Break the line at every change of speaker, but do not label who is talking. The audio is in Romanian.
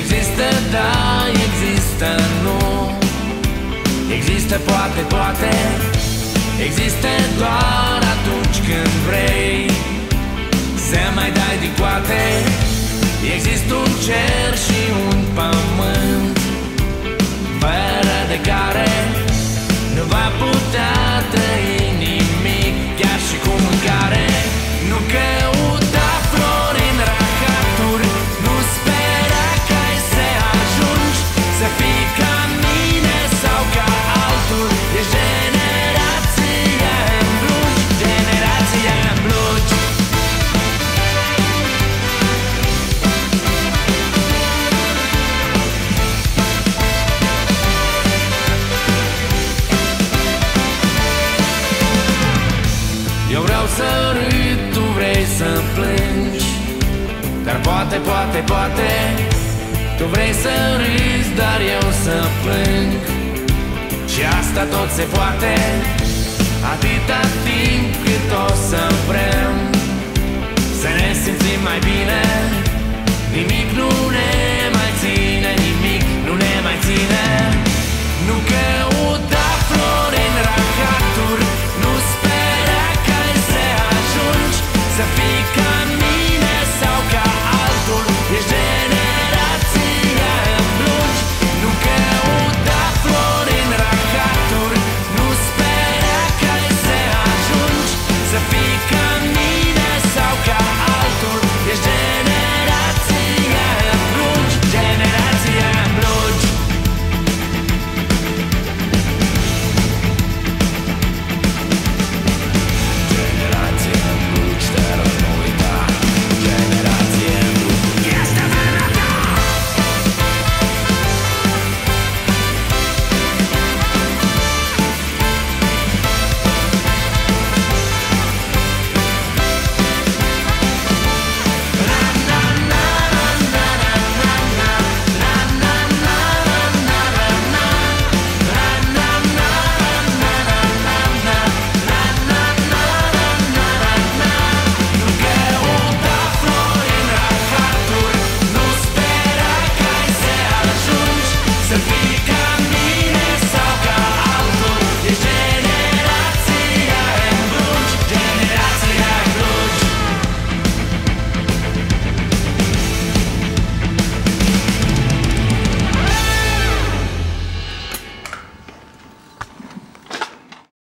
Există da, există nu. Există poate, poate. Există doar atunci când vrei. Să mai dai din coate. Există un cer și un pământ plângi. Dar poate, poate, poate Tu vrei să râzi, dar eu să plâng. Și asta tot se poate Atâta timp cât o să vrem. Să ne simțim mai bine